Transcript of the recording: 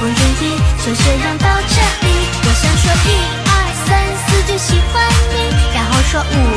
我愿意就这样到这里。我想说一二三四就喜欢你，然后说五。